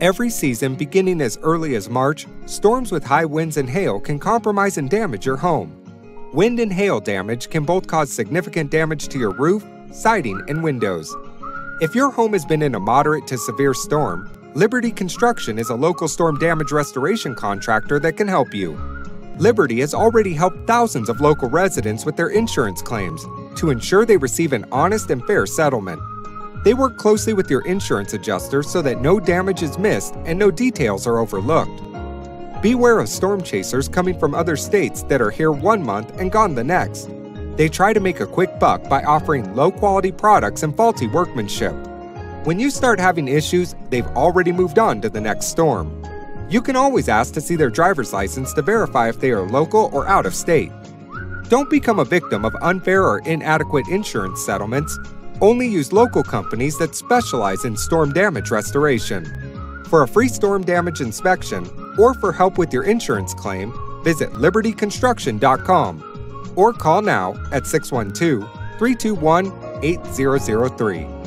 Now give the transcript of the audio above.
Every season, beginning as early as March, storms with high winds and hail can compromise and damage your home. Wind and hail damage can both cause significant damage to your roof, siding, and windows. If your home has been in a moderate to severe storm, Liberte Construction is a local storm damage restoration contractor that can help you. Liberte has already helped thousands of local residents with their insurance claims to ensure they receive an honest and fair settlement. They work closely with your insurance adjuster so that no damage is missed and no details are overlooked. Beware of storm chasers coming from other states that are here one month and gone the next. They try to make a quick buck by offering low quality products and faulty workmanship. When you start having issues, they've already moved on to the next storm. You can always ask to see their driver's license to verify if they are local or out of state. Don't become a victim of unfair or inadequate insurance settlements. Only use local companies that specialize in storm damage restoration. For a free storm damage inspection or for help with your insurance claim, visit liberteconstruction.com or call now at 612 321 8003.